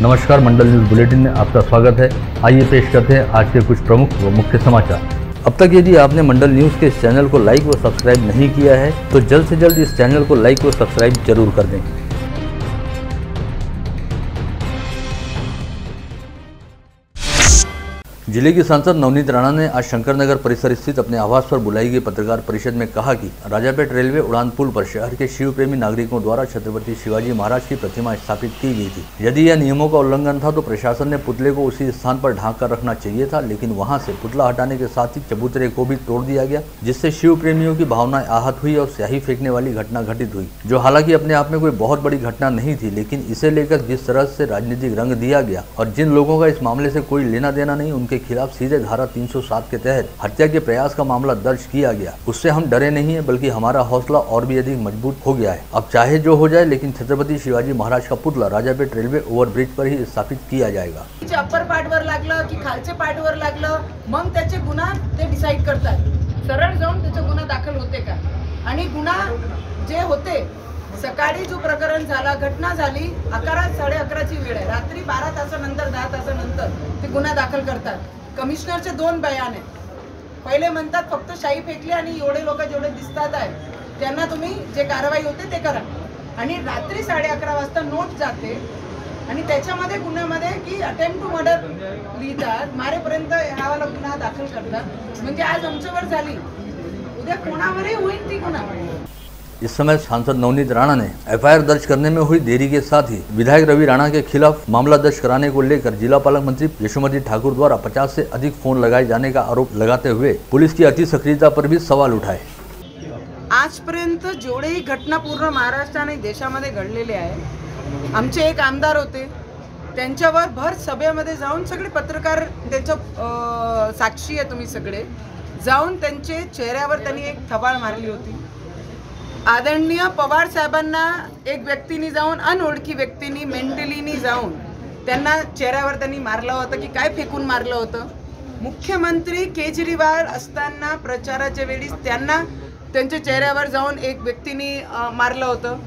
नमस्कार मंडल news bulletin में आपका स्वागत है। आइए पेश करते हैं आज के कुछ प्रमुख व मुख्य समाचार। अब तक यदि आपने मंडल न्यूज़ के इस चैनल को लाइक व सब्सक्राइब नहीं किया है तो जल्द से जल्द इस चैनल को लाइक व सब्सक्राइब ज़रूर कर दें। ज़िले की सांसद नवनीत राणा ने आज शंकर नगर परिसर स्थित अपने आवास पर बुलाई गई पत्रकार परिषद में कहा कि राजापेट रेलवे उड़ान पुल पर शहर के शिव प्रेमी नागरिकों द्वारा छत्रपति शिवाजी महाराज की प्रतिमा स्थापित की गई थी। यदि यह नियमों का उल्लंघन था तो प्रशासन ने पुतले को उसी स्थान पर ढांक कर रखना चाहिए था, लेकिन वहाँ से पुतला हटाने के साथ ही चबूतरे को भी तोड़ दिया गया, जिससे शिव प्रेमियों की भावनाएँ आहत हुई और स्याही फेंकने वाली घटना घटित हुई, जो हालाँकि अपने आप में कोई बहुत बड़ी घटना नहीं थी, लेकिन इसे लेकर जिस तरह से राजनीतिक रंग दिया गया और जिन लोगों का इस मामले से कोई लेना देना नहीं, उनके खिलाफ सीधे धारा 307 के तहत हत्या के प्रयास का मामला दर्ज किया गया। उससे हम डरे नहीं है, बल्कि हमारा हौसला और भी अधिक मज़बूत हो गया है। अब चाहे जो हो जाए, लेकिन छत्रपति शिवाजी महाराज का पुतला राजापेट रेल्वे ओव्हरब्रिज पर ही स्थापित किया जाएगा। तिच्या अप्पर पार्टवर लागलं की खालच्या पार्टवर लागलं, मग त्याचे गुन्हा ते करतात. सरळ जाऊन त्याचे दाखल होते का? आणि जे होते सकाळी जो प्रकरण झाला घटना झाली अकरा साडे अकराची वेळ आहे. रात्री बारा तासानंतर दहा तासानंतर ते गुन्हा दाखल करतात. कमिशनरचे दोन बयान आहेत. पहिले म्हणतात फक्त शाई फेकली आणि एवढे लोक जेवढे दिसतात आहे त्यांना तुम्ही जे कारवाई होते ते करा. आणि रात्री साडे अकरा वाजता नोट जाते आणि त्याच्यामध्ये गुन्ह्यामध्ये की अटेम्प्ट टू मर्डर लिहितात मारेपर्यंत ह्यावाला गुन्हा दाखल करतात. म्हणजे आज आमच्यावर झाली. उद्या कोणावरही होईल ती गुन्हा. इस समय सांसद नवनीत राणा ने एफआईआर दर्ज करने में हुई देरी के साथ ही विधायक रवि राणा के खिलाफ मामला दर्ज कराने को लेकर जिला पालक मंत्री यशोमती ठाकुर द्वारा 50 से अधिक फ़ोन लगाए जाने का आरोप लगाते हुए पुलिस की अति सक्रियता पर भी सवाल उठाए। आजपर्यंत जेवढेही घटना पूर्ण महाराष्ट्र आणि देशामध्ये घडलेले आहे, आमचे एक आमदार होते, त्यांच्यावर भर सभेमध्ये जाऊन सगळे पत्रकार साक्षी आहे तुम्ही सगळे, जाऊन त्यांचे एक थबाळ मारली होती. आदरणीय पवार साहेबांना एक व्यक्तीने जाऊन अनओळखी व्यक्तीनी मेंटलीनी जाऊन त्यांना चेहऱ्यावर त्यांनी मारलं होतं की काय फेकून मारलं होतं? मुख्यमंत्री केजरीवाल असताना प्रचाराच्या वेळी त्यांना त्यांच्या चेहऱ्यावर जाऊन एक व्यक्तीने मारलं होतं.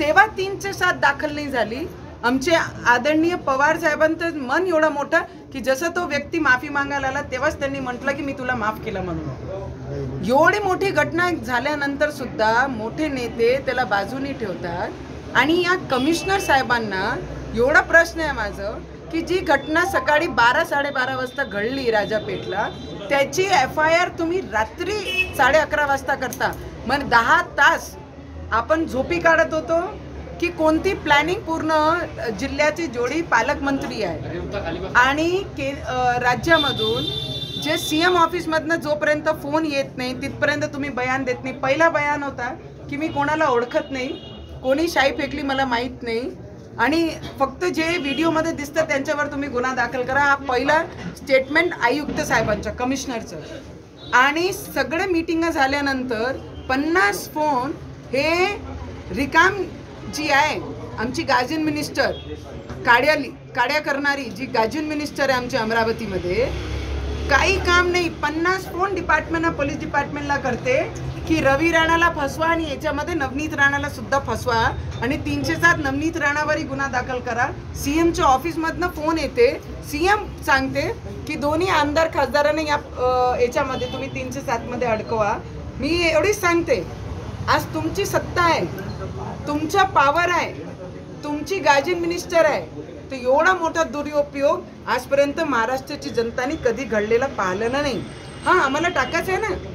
तेव्हा तीनशे सात दाखल नाही झाली. आमचे आदरणीय पवार साहेबांचं मन एवढं मोठं की जसं तो व्यक्ती माफी मागायला आला तेव्हाच त्यांनी म्हटलं की मी तुला माफ केलं म्हणून. एवढी मोठी घटना झाल्यानंतर सुद्धा मोठे नेते त्याला बाजूनी ठेवतात. आणि या कमिशनर साहेबांना एवढा प्रश्न आहे माझं की जी घटना सकाळी बारा साडेबारा वाजता घडली राजापेठला त्याची एफ आय आर तुम्ही रात्री साडे अकरा वाजता करता. मग दहा तास आपण झोपी काढत होतो की कोणती प्लॅनिंग पूर्ण जिल्ह्याची जोडी पालकमंत्री आहे आणि के राज्यामधून जे सी एम ऑफिसमधनं जोपर्यंत फोन येत नाही तिथपर्यंत तुम्ही बयान देत नाही. पहिला बयान होता की मी कोणाला ओळखत नाही कोणी शाई फेकली मला माहीत नाही. आणि फक्त जे व्हिडिओमध्ये दिसतं त्यांच्यावर तुम्ही गुन्हा दाखल करा. हा पहिला स्टेटमेंट आयुक्त साहेबांचं कमिशनरचं आणि सगळे मिटिंग झाल्यानंतर पन्नास फोन हे रिकाम जी आहे आमची गार्जियन मिनिस्टर काड्या काड्या करणारी जी गार्जियन मिनिस्टर आहे आमच्या अमरावतीमध्ये काही काम नाही पन्नास फोन डिपार्टमेंट पोलीस डिपार्टमेंटला करते की रवी राणाला फसवा आणि याच्यामध्ये नवनीत राणाला सुद्धा फसवा आणि तीनशे सात नवनीत राणावरही गुन्हा दाखल करा. सी एमच्या ऑफिसमधनं फोन येते सी एम सांगते की दोन्ही आमदार खासदारांना या याच्यामध्ये तुम्ही तीनशे सातमध्ये अडकवा. मी एवढीच सांगते आज तुमची सत्ता आहे तुमचा पावर आहे. तुमची गार्जियन मिनिस्टर आहे. तर एवढा मोठा दुरुपयोग आजपर्यंत महाराष्ट्राची जनताने कधी घडलेला पाहिलेला नाही. हां आम्हाला टाकायचं आहे ना?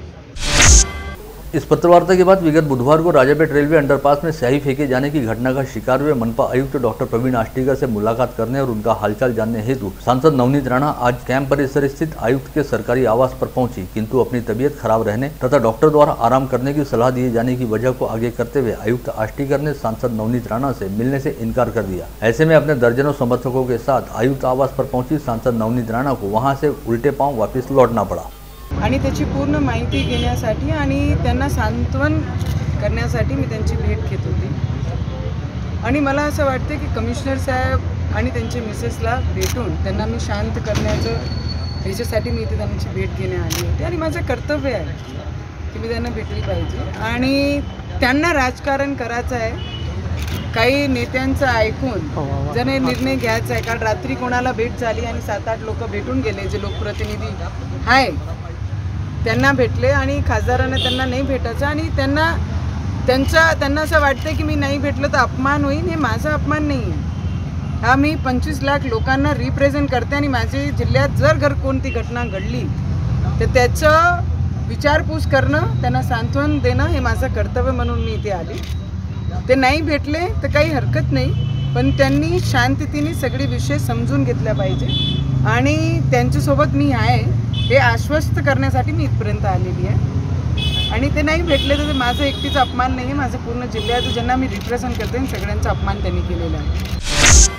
इस पत्रवार्ता के बाद विगत बुधवार को राजापेट रेलवे अंडरपास में स्याही फेंके जाने की घटना का शिकार हुए मनपा आयुक्त डॉक्टर प्रवीण आष्टीकर से मुलाकात करने और उनका हालचाल जानने हेतु सांसद नवनीत राणा आज कैंप परिसर स्थित आयुक्त के सरकारी आवास पर पहुँची, किंतु अपनी तबीयत खराब रहने तथा डॉक्टर द्वारा आराम करने की सलाह दिए जाने की वजह को आगे करते हुए आयुक्त आष्टीकर ने सांसद नवनीत राणा से मिलने से इनकार कर दिया। ऐसे में अपने दर्जनों समर्थकों के साथ आयुक्त आवास पर पहुँची सांसद नवनीत राणा को वहाँ से उल्टे पाँव वापस लौटना पड़ा। आणि त्याची पूर्ण माहिती घेण्यासाठी आणि त्यांना सांत्वन करण्यासाठी मी त्यांची भेट घेत होती. आणि मला असं वाटतं की कमिशनर साहेब आणि त्यांच्या मिसेसला भेटून त्यांना मी शांत करण्याचं ह्याच्यासाठी मी इथे त्यांची भेट घेण्या आली होती. आणि माझं कर्तव्य आहे की मी त्यांना भेटली पाहिजे. आणि त्यांना राजकारण करायचं आहे काही नेत्यांचं ऐकून जर हे निर्णय घ्यायचा आहे कारण रात्री कोणाला भेट झाली आणि सात आठ लोक भेटून गेले जे लोकप्रतिनिधी आहे त्यांना भेटले आणि खासदारांना त्यांना नाही भेटायचं आणि त्यांना त्यांचा त्यांना असं वाटतं की मी नाही भेटलं तर अपमान होईल हे माझा अपमान नाही आहे हा मी पंचवीस लाख लोकांना रिप्रेझेंट करते आणि माझे जिल्ह्यात जर घर कोणती घटना घडली तर त्याचं विचारपूस करणं त्यांना सांत्वन देणं हे माझं कर्तव्य म्हणून मी इथे आले. ते नाही भेटले तर काही हरकत नाही पण त्यांनी शांततेने सगळे विषय समजून घेतल्या पाहिजे. आणि त्यांच्यासोबत मी आहे. हे आश्वस्त करण्यासाठी मी इथपर्यंत आलेली आहे. आणि ते नाही भेटले तर ते माझं एकटीचा अपमान नाही आहे माझं पूर्ण जिल्ह्याचं ज्यांना मी रिप्रेझेंट करते आणि सगळ्यांचा अपमान त्यांनी केलेला आहे.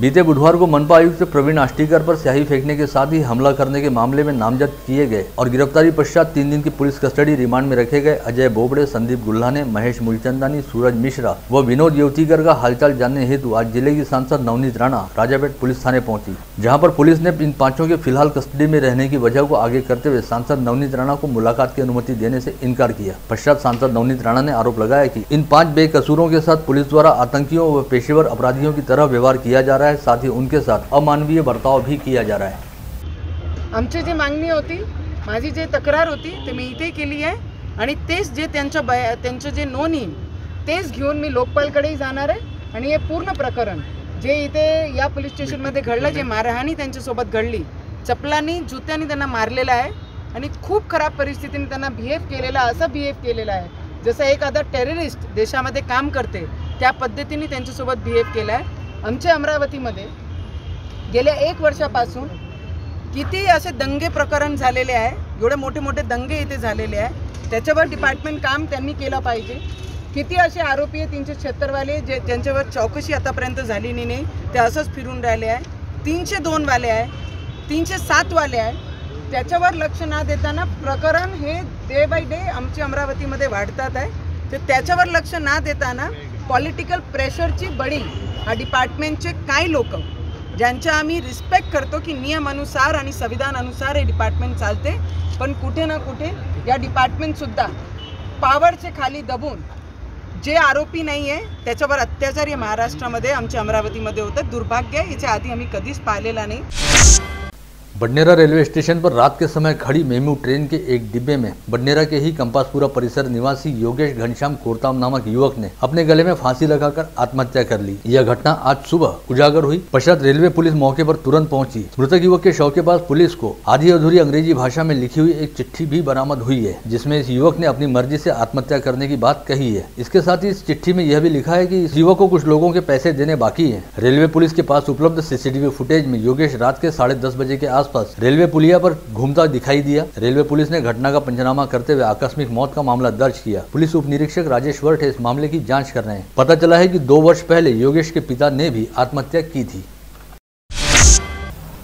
बीते बुधवार को मनपा आयुक्त प्रवीण आष्टीकर पर स्याही फेंकने के साथ ही हमला करने के मामले में नामजद किए गए और गिरफ्तारी पश्चात तीन दिन की पुलिस कस्टडी रिमांड में रखे गए अजय बोबड़े, संदीप गुल्हाने, महेश मूलचंदानी, सूरज मिश्रा व विनोद युवतीकर का हालचाल जानने हेतु आज ज़िले की सांसद नवनीत राणा राजापेट पुलिस थाने पहुँची, जहाँ पर पुलिस ने इन पाँचों के फ़िलहाल कस्टडी में रहने की वजह को आगे करते हुए सांसद नवनीत राणा को मुलाकात की अनुमति देने से इनकार किया। पश्चात सांसद नवनीत राणा ने आरोप लगाया की इन पाँच बेकसूरों के साथ पुलिस द्वारा आतंकियों व पेशेवर अपराधियों की तरह व्यवहार किया जा रहा है साथ ही उनके साथ अमानवीय बर्ताव भी किया जा रहा है। आमची जी मागणी होती, माझी जे तक्रार होती, ते मी इथे केली आहे आणि तेच जे जे नोंद येईल तेच घेऊन मी लोकपालकडेही जाणार आहे आणि हे पूर्ण प्रकरण, जे इथे या पोलीस स्टेशनमध्ये घडलं, जे मारहाणी त्यांच्यासोबत घडली, चपलांनी, जुत्यानी त्यांना मारलेलं आहे खराब परिस्थितीने त्यांना बिहेव केलेला बिहेव केलेलं आहे. जसं एखादा टेररिस्ट देशामध्ये काम करते, त्या बिहेव केला आहे. आमच्या अमरावतीमध्ये गेल्या एक वर्षापासून किती असे दंगे प्रकरण झालेले आहे एवढे मोठे मोठे दंगे इथे झालेले आहे. त्याच्यावर डिपार्टमेंट काम त्यांनी केलं पाहिजे. किती असे आरोपी आहे तीनशे शहात्तरवाले जे ज्यांच्यावर चौकशी आतापर्यंत झाली नाही ते असंच फिरून राहिले आहे. तीनशे दोनवाले आहे तीनशे सातवाले आहे. त्याच्यावर लक्ष न देताना प्रकरण हे डे बाय डे आमच्या अमरावतीमध्ये वाढतात आहे. तर त्याच्यावर लक्ष न देताना पॉलिटिकल प्रेशरची बळी हा डिपार्टमेंटचे काही लोक ज्यांच्या आम्ही रिस्पेक्ट करतो की नियमानुसार आणि संविधानानुसार हे डिपार्टमेंट चालते पण कुठे ना कुठे या डिपार्टमेंटसुद्धा पावरचे खाली दबून जे आरोपी नाही आहे त्याच्यावर अत्याचार हे महाराष्ट्रामध्ये आमच्या अमरावतीमध्ये होतं. दुर्भाग्य याच्या आधी आम्ही कधीच पाहिलेला नाही. बडनेरा रेलवे स्टेशन पर रात के समय खड़ी मेमू ट्रेन के एक डिब्बे में बडनेरा के ही कंपासपुरा परिसर निवासी योगेश घनश्याम कोरताम नामक युवक ने अपने गले में फांसी लगाकर आत्महत्या कर ली। यह घटना आज सुबह उजागर हुई। पश्चात रेलवे पुलिस मौके पर तुरंत पहुँची। मृतक युवक के शव के पास पुलिस को आधी अधूरी अंग्रेज़ी भाषा में लिखी हुई एक चिट्ठी भी बरामद हुई है, जिसमें इस युवक ने अपनी मर्ज़ी से आत्महत्या करने की बात कही है। इसके साथ ही इस चिट्ठी में यह भी लिखा है की इस युवक को कुछ लोगों के पैसे देने बाकी है। रेलवे पुलिस के पास उपलब्ध सीसीटीवी फुटेज में योगेश रात के साढ़े बजे के आसपास। रेलवे पुलिया पर घूमता दिखाई दिया। रेलवे पुलिस ने घटना का पंचनामा करते हुए आकस्मिक मौत का मामला दर्ज किया। पुलिस उप निरीक्षक राजेश वर्ट इस मामले की जाँच कर रहे हैं। पता चला है की दो वर्ष पहले योगेश के पिता ने भी आत्महत्या की थी।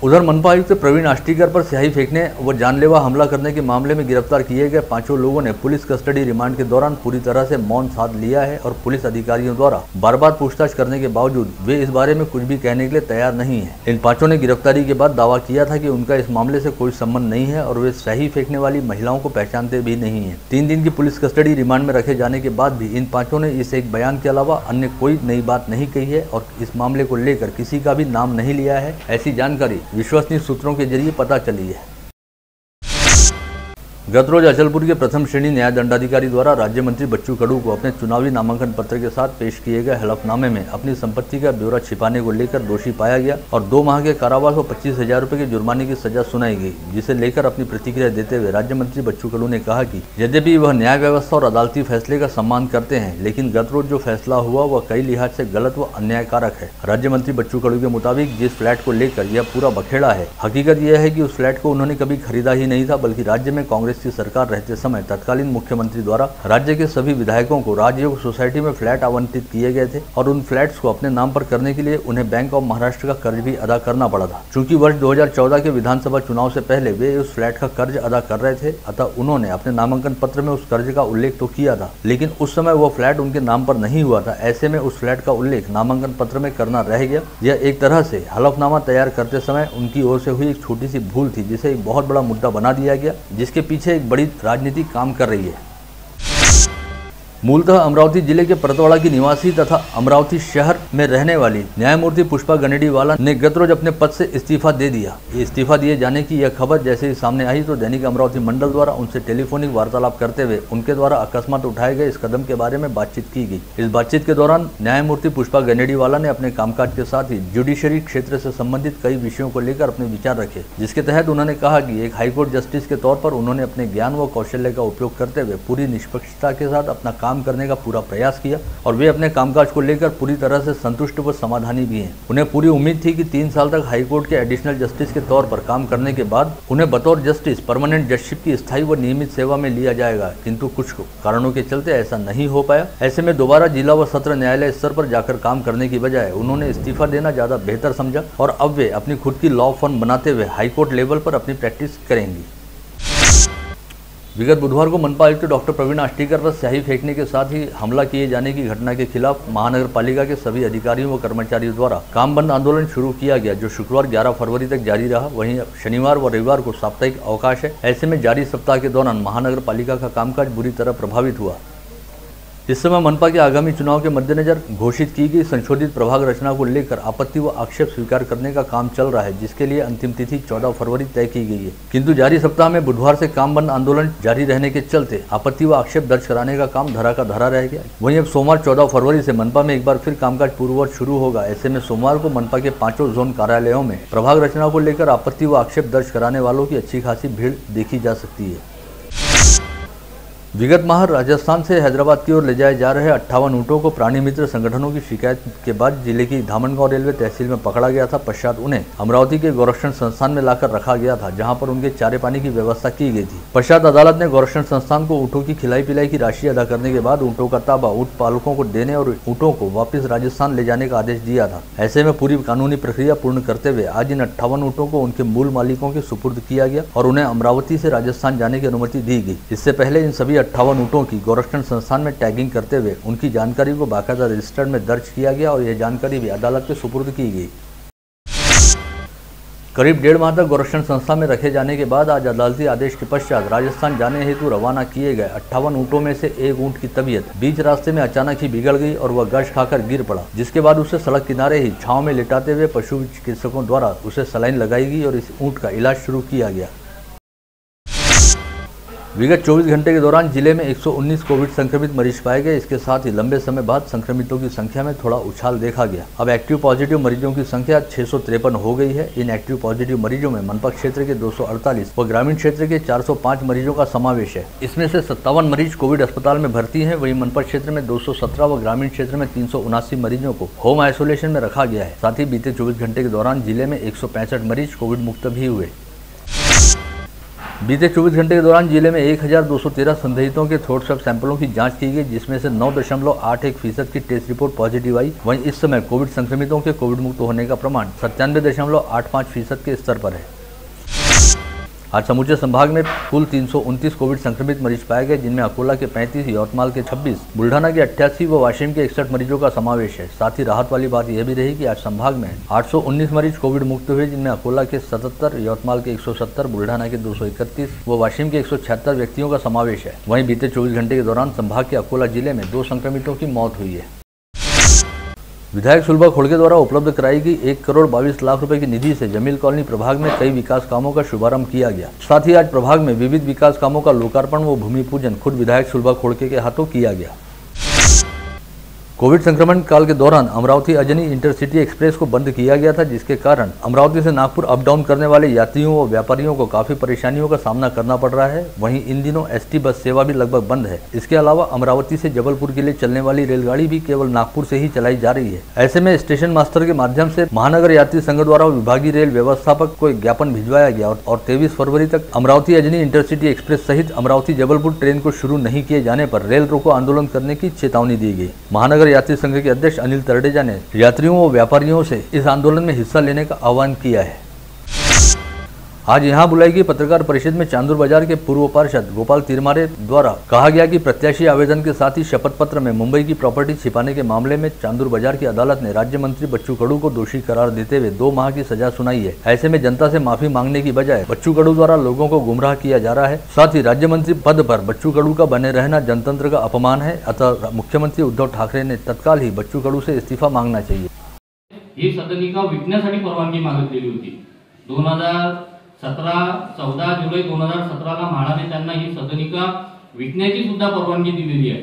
उधर मनपा आयुक्त प्रवीण आष्टीकर पर स्याही फेंकने व जानलेवा हमला करने के मामले में गिरफ़्तार किए गए पाँचों लोगों ने पुलिस कस्टडी रिमांड के दौरान पूरी तरह से मौन साध लिया है और पुलिस अधिकारियों द्वारा बार बार पूछताछ करने के बावजूद वे इस बारे में कुछ भी कहने के लिए तैयार नहीं है। इन पाँचों ने गिरफ्तारी के बाद दावा किया था कि उनका इस मामले से कोई संबंध नहीं है और वे स्याही फेंकने वाली महिलाओं को पहचानते भी नहीं है। तीन दिन की पुलिस कस्टडी रिमांड में रखे जाने के बाद भी इन पाँचों ने इस एक बयान के अलावा अन्य कोई नई बात नहीं कही है और इस मामले को लेकर किसी का भी नाम नहीं लिया है। ऐसी जानकारी विश्वसनीय सूत्रों के ज़रिए पता चली है। गत रोज अचलपुर के प्रथम श्रेणी न्याय दंडाधिकारी द्वारा राज्य मंत्री बच्चू कडू को अपने चुनावी नामांकन पत्र के साथ पेश किए गए हलफनामे में अपनी संपत्ति का ब्यौरा छिपाने को लेकर दोषी पाया गया और दो माह के कारावास व पच्चीस हज़ार रूपए के जुर्माने की सजा सुनाई गई, जिसे लेकर अपनी प्रतिक्रिया देते हुए राज्य मंत्री बच्चू कडू ने कहा कि यद्यपि वह न्याय व्यवस्था और अदालती फैसले का सम्मान करते हैं, लेकिन गत रोज जो फैसला हुआ वह कई लिहाज से गलत व अन्यायकारक है। राज्य मंत्री बच्चू कडू के मुताबिक जिस फ्लैट को लेकर यह पूरा बखेड़ा है, हकीकत यह है की उस फ्लैट को उन्होंने कभी खरीदा ही नहीं था, बल्कि राज्य में कांग्रेस की सरकार रहते समय तत्कालीन मुख्यमंत्री द्वारा राज्य के सभी विधायकों को राजयोग सोसाइटी में फ्लैट आवंटित किए गए थे और उन फ्लैट्स को अपने नाम पर करने के लिए उन्हें बैंक ऑफ़ महाराष्ट्र का कर्ज भी अदा करना पड़ा था। चूँकि वर्ष 2014 के विधानसभा चुनाव से पहले वे उस फ्लैट का कर्ज अदा कर रहे थे, अतः उन्होंने अपने नामांकन पत्र में उस कर्ज का उल्लेख तो किया था, लेकिन उस समय वो फ्लैट उनके नाम पर नहीं हुआ था। ऐसे में उस फ्लैट का उल्लेख नामांकन पत्र में करना रह गया। यह एक तरह से हलफनामा तैयार करते समय उनकी ओर से हुई एक छोटी सी भूल थी, जिसे एक बहुत बड़ा मुद्दा बना दिया गया, जिसके पीछे एक बड़ी राजनीति काम कर रही है। मूलतः अमरावती ज़िले के परतवाड़ा की निवासी तथा अमरावती शहर में रहने वाली न्यायमूर्ति पुष्पा गनेडी वाला ने गत रोज अपने पद से इस्तीफा दे दिया। इस्तीफा दिए जाने की यह खबर जैसे ही सामने आई तो दैनिक अमरावती मंडल द्वारा उनसे टेलीफोनिक वार्तालाप करते हुए उनके द्वारा अकस्मात उठाए गए इस कदम के बारे में बातचीत की गई। इस बातचीत के दौरान न्यायमूर्ति पुष्पा गनेडी वाला ने अपने कामकाज के साथ ही जुडिशरी क्षेत्र से संबंधित कई विषयों को लेकर अपने विचार रखे, जिसके तहत उन्होंने कहा कि एक हाईकोर्ट जस्टिस के तौर पर उन्होंने अपने ज्ञान व कौशल्य का उपयोग करते हुए पूरी निष्पक्षता के साथ अपना काम करने का पूरा प्रयास किया और वे अपने कामकाज को लेकर पूरी तरह से संतुष्ट व समाधानी भी हैं। उन्हें पूरी उम्मीद थी कि तीन साल तक हाईकोर्ट के एडिशनल जस्टिस के तौर पर काम करने के बाद उन्हें बतौर जस्टिस परमानेंट जजशिप की स्थायी व नियमित सेवा में लिया जाएगा, किंतु कुछ कारणों के चलते ऐसा नहीं हो पाया। ऐसे में दोबारा जिला व सत्र न्यायालय स्तर पर जाकर काम करने की बजाय उन्होंने इस्तीफा देना ज़्यादा बेहतर समझा और अब वे अपनी खुद की लॉ फर्म बनाते हुए हाईकोर्ट लेवल पर अपनी प्रैक्टिस करेंगी। विगत बुधवार को मनपा आयुक्त डॉक्टर प्रवीण आष्टीकर पर स्याही फेंकने के साथ ही हमला किए जाने की घटना के खिलाफ महानगर पालिका के सभी अधिकारियों व कर्मचारियों द्वारा काम बंद आंदोलन शुरू किया गया, जो शुक्रवार 11 फरवरी तक जारी रहा। वहीं शनिवार व रविवार को साप्ताहिक अवकाश है। ऐसे में जारी सप्ताह के दौरान महानगर पालिका का कामकाज बुरी तरह प्रभावित हुआ। इस समय मनपा के आगामी चुनाव के मद्देनजर घोषित की गई संशोधित प्रभाग रचना को लेकर आपत्ति व आक्षेप स्वीकार करने का काम चल रहा है, जिसके लिए अंतिम तिथि 14 फरवरी तय की गई है। किंतु जारी सप्ताह में बुधवार से काम बंद आंदोलन जारी रहने के चलते आपत्ति व आक्षेप दर्ज कराने का काम धरा का धरा रह गया वहीं अब सोमवार चौदह फरवरी से मनपा में एक बार फिर कामकाज पूर्ववत शुरू होगा। ऐसे में सोमवार को मनपा के पाँचों जोन कार्यालयों में प्रभाग रचना को लेकर आपत्ति व आक्षेप दर्ज कराने वालों की अच्छी खासी भीड़ देखी जा सकती है। विगत माह राजस्थान से हैदराबाद की ओर ले जाए जा रहे अट्ठावन ऊँटों को प्राणी मित्र संगठनों की शिकायत के बाद ज़िले की धामनगांव रेलवे तहसील में पकड़ा गया था, पश्चात उन्हें अमरावती के गोरक्षण संस्थान में लाकर रखा गया था, जहाँ पर उनके चारे पानी की व्यवस्था की गई थी। पश्चात अदालत ने गोरक्षण संस्थान को ऊँटों की खिलाई पिलाई की राशि अदा करने के बाद ऊँटों का ताबा ऊँट पालकों को देने और ऊँटों को वापिस राजस्थान ले जाने का आदेश दिया था। ऐसे में पूरी कानूनी प्रक्रिया पूर्ण करते हुए आज इन अट्ठावन ऊँटों को उनके मूल मालिकों के सुपुर्द किया गया और उन्हें अमरावती से राजस्थान जाने की अनुमति दी गई। इससे पहले इन सभी अट्ठावन ऊँटों की गोरक्षण संस्थान में टैगिंग करते हुए उनकी जानकारी को बाकायदा रजिस्टर में दर्ज किया गया और यह जानकारी भी अदालत के सुपुर्द की गई। करीब डेढ़ माह तक गोरक्षण संस्था में रखे जाने के बाद आज अदालती आदेश के पश्चात राजस्थान जाने हेतु रवाना किए गए अट्ठावन ऊँटों में से एक ऊँट की तबीयत बीच रास्ते में अचानक ही बिगड़ गई और वह गश खाकर गिर पड़ा, जिसके बाद उसे सड़क किनारे ही छाव में लिटाते हुए पशु चिकित्सकों द्वारा उसे सलाइन लगाई गई और इस ऊँट का इलाज शुरू किया गया। विगत 24 घंटे के दौरान ज़िले में 119 कोविड संक्रमित मरीज़ पाए गए। इसके साथ ही लंबे समय बाद संक्रमितों की संख्या में थोड़ा उछाल देखा गया। अब एक्टिव पॉजिटिव मरीजों की संख्या छह सौ तिरपन हो गई है। इन एक्टिव पॉजिटिव मरीजों में मनपा क्षेत्र के 248 व ग्रामीण क्षेत्र के 405 मरीजों का समावेश है। इसमें से सत्तावन मरीज़ कोविड अस्पताल में भर्ती है। वही मनपा क्षेत्र में दो व ग्रामीण क्षेत्र में तीन सौ उनासी मरीजों को होम आइसोलेशन में रखा गया है। साथ ही बीते चौबीस घंटे के दौरान ज़िले में एक सौ पैंसठ मरीज़ कोविड मुक्त भी हुए। बीते 24 घंटे के दौरान ज़िले में 1213 संदिग्धों के थ्रोट सब सैंपलों की जाँच की गई, जिसमें से 9.81 फ़ीसद की टेस्ट रिपोर्ट पॉजिटिव आई। वहीं इस समय कोविड संक्रमितों के कोविड मुक्त होने का प्रमाण सत्तानवे फ़ीसद के स्तर पर है। आज समूचे संभाग में कुल तीन सौ उनतीस कोविड संक्रमित मरीज़ पाए गए जिनमें अकोला के 35, यवतमाल के 26, बुल्ढाना के 88 व वाशिम के इकसठ मरीजों का समावेश है। साथ ही राहत वाली बात यह भी रही कि आज संभाग में 819 मरीज़ कोविड मुक्त हुए जिनमें अकोला के 77, यवतमाल के 170, बुल्ढाना के 231 व वाशिम के एक सौ छिहत्तर व्यक्तियों का समावेश है। वहीं बीते चौबीस घंटे के दौरान संभाग के अकोला ज़िले में दो संक्रमितों की मौत हुई है। विधायक सुलभा खोड़के द्वारा उपलब्ध कराई गई एक करोड़ बाईस लाख रुपए की निधि से जमील कॉलोनी प्रभाग में कई विकास कामों का शुभारंभ किया गया। साथ ही आज प्रभाग में विविध विकास कामों का लोकार्पण व भूमि पूजन खुद विधायक सुलभा खोड़के के हाथों किया गया। कोविड संक्रमण काल के दौरान अमरावती अजनी इंटरसिटी एक्सप्रेस को बंद किया गया था, जिसके कारण अमरावती से नागपुर अप डाउन करने वाले यात्रियों व व्यापारियों को काफ़ी परेशानियों का सामना करना पड़ रहा है। वहीं इन दिनों एसटी बस सेवा भी लगभग बंद है। इसके अलावा अमरावती से जबलपुर के लिए चलने वाली रेलगाड़ी भी केवल नागपुर से ही चलाई जा रही है। ऐसे में स्टेशन मास्टर के माध्यम से महानगर यात्री संघ द्वारा विभागीय रेल व्यवस्थापक को एक ज्ञापन भिजवाया गया और तेईस फरवरी तक अमरावती अजनी इंटरसिटी एक्सप्रेस सहित अमरावती जबलपुर ट्रेन को शुरू नहीं किए जाने पर रेल रोको आंदोलन करने की चेतावनी दी गई। महानगर नगर यात्री संघ के अध्यक्ष अनिल तरडेजा ने यात्रियों व व्यापारियों से इस आंदोलन में हिस्सा लेने का आह्वान किया है। आज यहाँ बुलाई गई पत्रकार परिषद में चांदूर बाज़ार के पूर्व पार्षद गोपाल तिरमारे द्वारा कहा गया कि प्रत्याशी आवेदन के साथ ही शपथ पत्र में मुंबई की प्रॉपर्टी छिपाने के मामले में चांदूर बाज़ार की अदालत ने राज्य मंत्री बच्चू कड़ू को दोषी करार देते हुए दो माह की सजा सुनाई है। ऐसे में जनता से माफ़ी मांगने की बजाय बच्चू कड़ू द्वारा लोगों को गुमराह किया जा रहा है। साथ ही राज्य मंत्री पद पर बच्चू कड़ू का बने रहना जनतंत्र का अपमान है, अतः मुख्यमंत्री उद्धव ठाकरे ने तत्काल ही बच्चू कड़ू से इस्तीफा मांगना चाहिए। ही सदनिका विकण्यासाठी परवानगी मागितलेली होती। दोन हज़ार सतरा चौदा जुलै दोन हजार सतराला म्हाडाने त्यांना ही सदनिका विकण्याची सुद्धा परवानगी दिलेली आहे.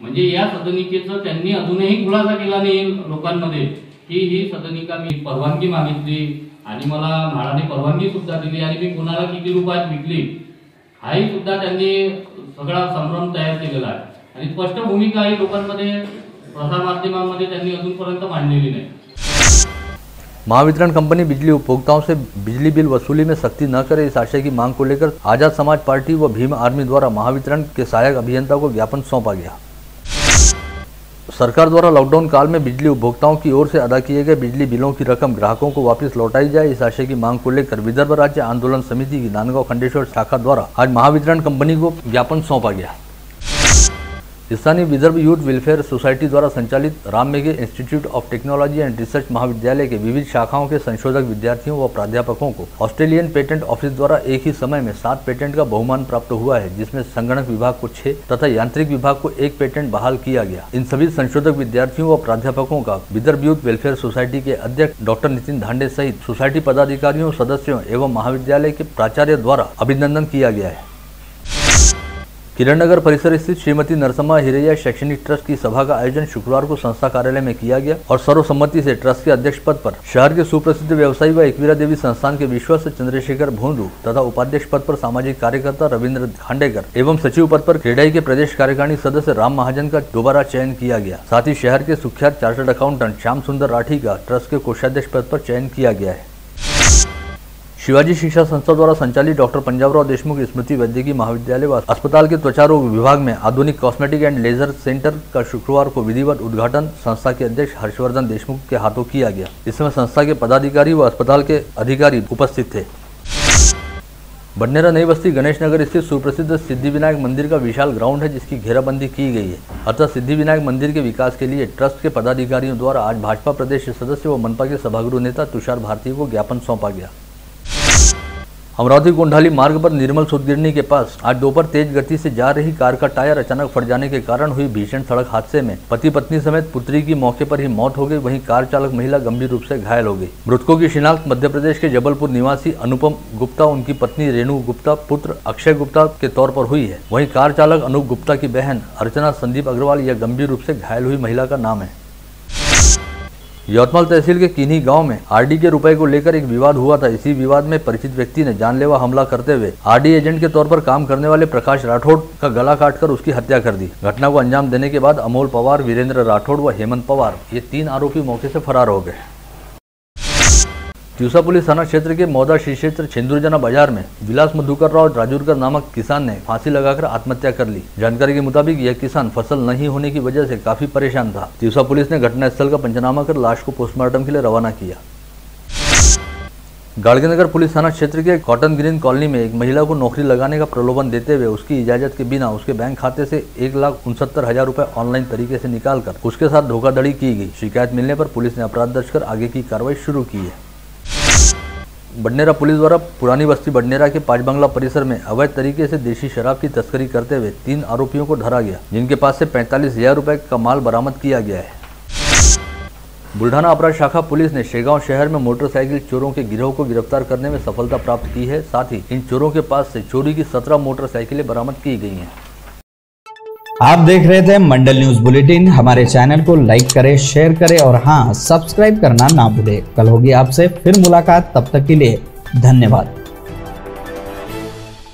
म्हणजे या सदनिकेचं त्यांनी अजूनही खुलासा केला नाही लोकांमध्ये. की ही सदनिका मी परवानगी मागितली आणि मला म्हाडाने परवानगी सुद्धा दिली आणि मी कोणाला किती रुपयात विकली हाही सुद्धा त्यांनी सगळा संभ्रम तयार केलेला आहे. आणि स्पष्ट भूमिका ही लोकांमध्ये प्रसारमाध्यमांमध्ये त्यांनी अजूनपर्यंत मांडलेली नाही. महावितरण कंपनी बिजली उपभोक्ताओं से बिजली बिल वसूली में सख्ती न करे इस आशय की मांग को लेकर आज़ाद समाज पार्टी व भीम आर्मी द्वारा महावितरण के सहायक अभियंता को ज्ञापन सौंपा गया। सरकार द्वारा लॉकडाउन काल में बिजली उपभोक्ताओं की ओर से अदा किए गए बिजली बिलों की रकम ग्राहकों को वापस लौटाई जाए इस आशय की मांग को लेकर विदर्भ राज्य आंदोलन समिति की नानगांव खंडेश्वर शाखा द्वारा आज महावितरण कंपनी को ज्ञापन सौंपा गया। स्थानीय विदर्भ यूथ वेलफेयर सोसाइटी द्वारा संचालित Ram Meghe institute of technology and research महाविद्यालय के विविध शाखाओं के संशोधक विद्यार्थियों व प्राध्यापकों को ऑस्ट्रेलियन पेटेंट ऑफ़िस द्वारा एक ही समय में सात पेटेंट का बहुमान प्राप्त हुआ है, जिसमें संगणक विभाग को छह तथा यांत्रिक विभाग को एक पेटेंट बहाल किया गया। इन सभी संशोधक विद्यार्थियों व प्राध्यापकों का विदर्भ यूथ वेलफेयर सोसायटी के अध्यक्ष डॉक्टर नितिन धांडे सहित सोसायटी पदाधिकारियों, सदस्यों एवं महाविद्यालय के प्राचार्य द्वारा अभिनंदन किया गया है। किरण नगर परिसर स्थित श्रीमती नरसम्मा हिरैया शैक्षणिक ट्रस्ट की सभा का आयोजन शुक्रवार को संस्था कार्यालय में किया गया और सर्वसम्मति से ट्रस्ट के अध्यक्ष पद पर, शहर के सुप्रसिद्ध व्यवसायी व एकवीरा देवी संस्थान के विश्वस्त चंद्रशेखर भोंदू तथा उपाध्यक्ष पद पर सामाजिक कार्यकर्ता रविंद्र खांडेकर एवं सचिव पद पर क्रेडाई के प्रदेश कार्यकारिणी सदस्य राम महाजन का दोबारा चयन किया गया। साथ ही शहर के सुख्यात चार्टर्ड अकाउंटेंट श्याम सुंदर राठी का ट्रस्ट के कोषाध्यक्ष पद पर चयन किया गया है। शिवाजी शिक्षा संस्था द्वारा संचालित डॉक्टर पंजाबराव देशमुख स्मृति वैद्यकीय महाविद्यालय व अस्पताल के त्वचा रोग विभाग में आधुनिक कॉस्मेटिक एंड लेजर सेंटर का शुक्रवार को विधिवत उद्घाटन संस्था के अध्यक्ष हर्षवर्धन देशमुख के हाथों किया गया। इसमें संस्था के पदाधिकारी व अस्पताल के अधिकारी उपस्थित थे। बडनेरा नई बस्ती गणेश नगर स्थित सुप्रसिद्ध सिद्धिविनायक मंदिर का विशाल ग्राउंड है, जिसकी घेराबंदी की गई है। अतः सिद्धिविनायक मंदिर के विकास के लिए ट्रस्ट के पदाधिकारियों द्वारा आज भाजपा प्रदेश सदस्य व मनपा के सभागृह नेता तुषार भारती को ज्ञापन सौंपा गया। अमरावती कोंढाली मार्ग पर निर्मल सुदगिरनी के पास आज दोपहर तेज गति से जा रही कार का टायर अचानक फट जाने के कारण हुई भीषण सड़क हादसे में पति पत्नी समेत पुत्री की मौके पर ही मौत हो गई। वहीं कार चालक महिला गंभीर रूप से घायल हो गई। मृतकों की शिनाख्त मध्य प्रदेश के जबलपुर निवासी अनुपम गुप्ता, उनकी पत्नी रेणु गुप्ता, पुत्र अक्षय गुप्ता के तौर पर हुई है। वही कार चालक अनूप गुप्ता की बहन अर्चना संदीप अग्रवाल, यह गंभीर रूप से घायल हुई महिला का नाम है। यवतमाल तहसील के किन्हीं गाँव में आरडी के रुपए को लेकर एक विवाद हुआ था। इसी विवाद में परिचित व्यक्ति ने जानलेवा हमला करते हुए आरडी एजेंट के तौर पर काम करने वाले प्रकाश राठौड़ का गला काटकर उसकी हत्या कर दी। घटना को अंजाम देने के बाद अमोल पवार, वीरेंद्र राठौड़ व हेमंत पवार ये तीन आरोपी मौके से फरार हो गए। तिवसा पुलिस थाना क्षेत्र के मौदा श्री क्षेत्र छिंदुरजना बाज़ार में विलास मधुकर राव राजूरकर नामक किसान ने फांसी लगाकर आत्महत्या कर ली। जानकारी के मुताबिक यह किसान फ़सल नहीं होने की वजह से काफ़ी परेशान था। तिवसा पुलिस ने घटनास्थल का पंचनामा कर लाश को पोस्टमार्टम के लिए रवाना किया। गाड़गीनगर पुलिस थाना क्षेत्र के कॉटन ग्रीन कॉलोनी में एक महिला को नौकरी लगाने का प्रलोभन देते हुए उसकी इजाज़त के बिना उसके बैंक खाते से एक लाख उनसत्तर हज़ार रूपए ऑनलाइन तरीके से निकालकर उसके साथ धोखाधड़ी की गई। शिकायत मिलने पर पुलिस ने अपराध दर्ज कर आगे की कार्रवाई शुरू की है। बडनेरा पुलिस द्वारा पुरानी बस्ती बडनेरा के पाँच बंगला परिसर में अवैध तरीके से देशी शराब की तस्करी करते हुए तीन आरोपियों को धरा गया, जिनके पास से पैंतालीस हज़ार रुपए का माल बरामद किया गया है। बुल्ढाना अपराध शाखा पुलिस ने शेगांव शहर में मोटरसाइकिल चोरों के गिरोह को गिरफ़्तार करने में सफलता प्राप्त की है, साथ ही इन चोरों के पास से चोरी की सत्रह मोटरसाइकिलें बरामद की गई हैं। आप देख रहे थे मंडल न्यूज़ बुलेटिन। हमारे चैनल को लाइक करें, शेयर करें और हाँ सब्सक्राइब करना ना भूलें। कल होगी आपसे फिर मुलाकात, तब तक के लिए धन्यवाद।